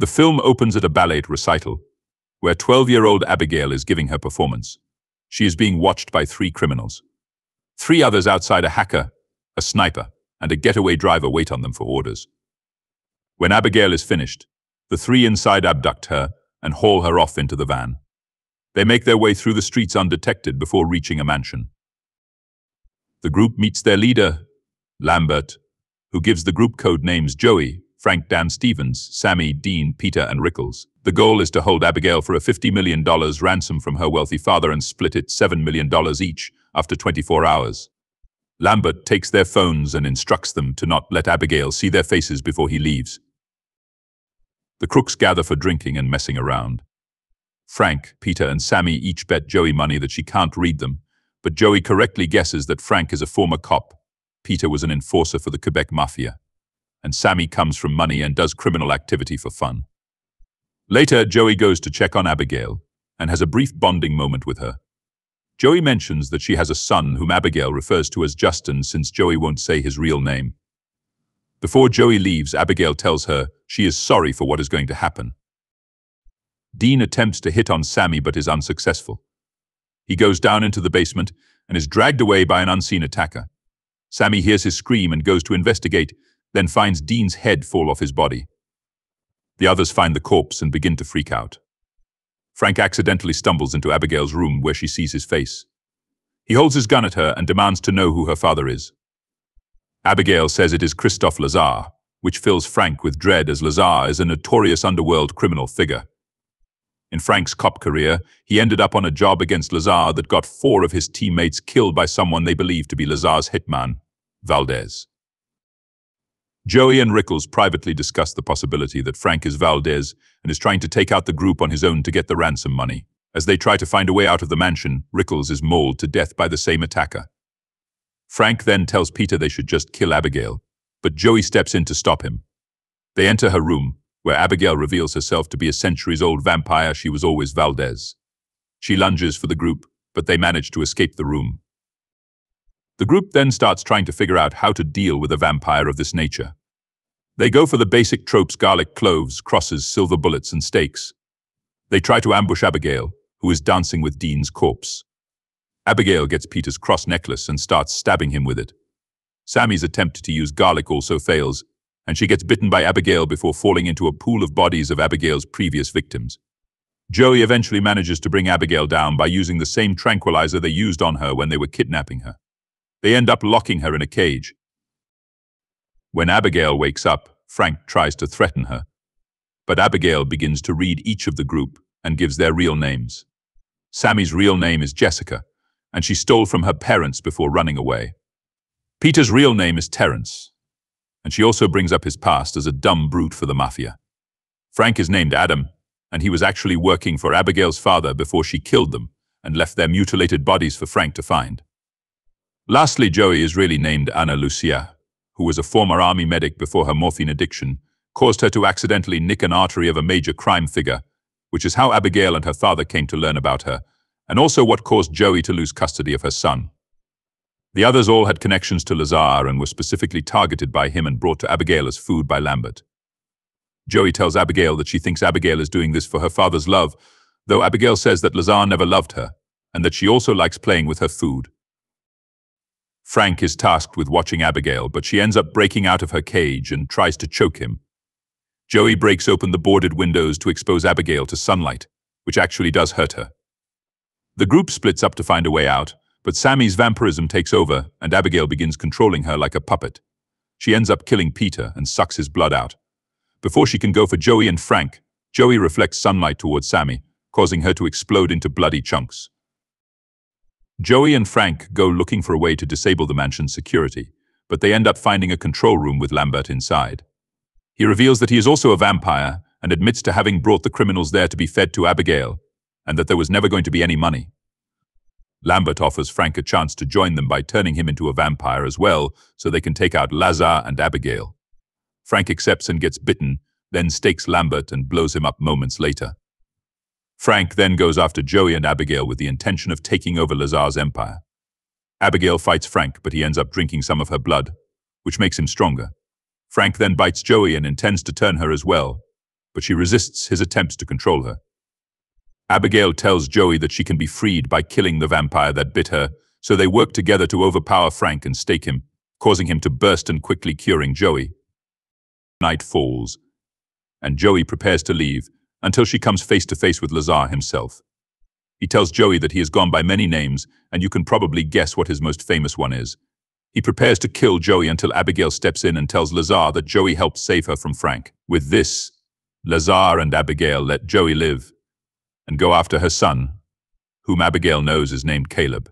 The film opens at a ballet recital, where 12-year-old Abigail is giving her performance. She is being watched by three criminals. Three others outside a hacker, a sniper, and a getaway driver wait on them for orders. When Abigail is finished, the three inside abduct her and haul her off into the van. They make their way through the streets undetected before reaching a mansion. The group meets their leader, Lambert, who gives the group code names Joey, Frank Dan Stevens, Sammy, Dean, Peter, and Rickles. The goal is to hold Abigail for a $50 million ransom from her wealthy father and split it $7 million each after 24 hours. Lambert takes their phones and instructs them to not let Abigail see their faces before he leaves. The crooks gather for drinking and messing around. Frank, Peter, and Sammy each bet Joey money that she can't read them, but Joey correctly guesses that Frank is a former cop. Peter was an enforcer for the Quebec Mafia and Sammy comes from money and does criminal activity for fun. Later, Joey goes to check on Abigail and has a brief bonding moment with her. Joey mentions that she has a son whom Abigail refers to as Justin since Joey won't say his real name. Before Joey leaves, Abigail tells her she is sorry for what is going to happen. Dean attempts to hit on Sammy but is unsuccessful. He goes down into the basement and is dragged away by an unseen attacker. Sammy hears his scream and goes to investigate, then finds Dean's head fall off his body. The others find the corpse and begin to freak out. Frank accidentally stumbles into Abigail's room where she sees his face. He holds his gun at her and demands to know who her father is. Abigail says it is Christophe Lazar, which fills Frank with dread as Lazar is a notorious underworld criminal figure. In Frank's cop career, he ended up on a job against Lazar that got four of his teammates killed by someone they believed to be Lazar's hitman, Valdez. Joey and Rickles privately discuss the possibility that Frank is Valdez and is trying to take out the group on his own to get the ransom money. As they try to find a way out of the mansion, Rickles is mauled to death by the same attacker. Frank then tells Peter they should just kill Abigail, but Joey steps in to stop him. They enter her room, where Abigail reveals herself to be a centuries-old vampire she was always Valdez. She lunges for the group, but they manage to escape the room. The group then starts trying to figure out how to deal with a vampire of this nature. They go for the basic tropes garlic cloves, crosses, silver bullets, and stakes. They try to ambush Abigail, who is dancing with Dean's corpse. Abigail gets Peter's cross necklace and starts stabbing him with it. Sammy's attempt to use garlic also fails, and she gets bitten by Abigail before falling into a pool of bodies of Abigail's previous victims. Joey eventually manages to bring Abigail down by using the same tranquilizer they used on her when they were kidnapping her. They end up locking her in a cage. When Abigail wakes up, Frank tries to threaten her. But Abigail begins to read each of the group and gives their real names. Sammy's real name is Jessica, and she stole from her parents before running away. Peter's real name is Terence, and she also brings up his past as a dumb brute for the mafia. Frank is named Adam, and he was actually working for Abigail's father before she killed them and left their mutilated bodies for Frank to find. Lastly, Joey is really named Anna Lucia, who was a former army medic before her morphine addiction, caused her to accidentally nick an artery of a major crime figure, which is how Abigail and her father came to learn about her, and also what caused Joey to lose custody of her son. The others all had connections to Lazar and were specifically targeted by him and brought to Abigail as food by Lambert. Joey tells Abigail that she thinks Abigail is doing this for her father's love, though Abigail says that Lazar never loved her, and that she also likes playing with her food. Frank is tasked with watching Abigail, but she ends up breaking out of her cage and tries to choke him. Joey breaks open the boarded windows to expose Abigail to sunlight, which actually does hurt her. The group splits up to find a way out, but Sammy's vampirism takes over and Abigail begins controlling her like a puppet. She ends up killing Peter and sucks his blood out. Before she can go for Joey and Frank, Joey reflects sunlight towards Sammy, causing her to explode into bloody chunks. Joey and Frank go looking for a way to disable the mansion's security, but they end up finding a control room with Lambert inside. He reveals that he is also a vampire and admits to having brought the criminals there to be fed to Abigail, and that there was never going to be any money. Lambert offers Frank a chance to join them by turning him into a vampire as well, so they can take out Lazar and Abigail. Frank accepts and gets bitten, then stakes Lambert and blows him up moments later. Frank then goes after Joey and Abigail with the intention of taking over Lazar's empire. Abigail fights Frank, but he ends up drinking some of her blood, which makes him stronger. Frank then bites Joey and intends to turn her as well, but she resists his attempts to control her. Abigail tells Joey that she can be freed by killing the vampire that bit her, so they work together to overpower Frank and stake him, causing him to burst and quickly curing Joey. Night falls, and Joey prepares to leave until she comes face to face with Lazar himself. He tells Joey that he has gone by many names, and you can probably guess what his most famous one is. He prepares to kill Joey until Abigail steps in and tells Lazar that Joey helped save her from Frank. With this, Lazar and Abigail let Joey live and go after her son, whom Abigail knows is named Caleb.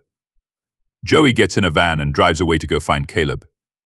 Joey gets in a van and drives away to go find Caleb.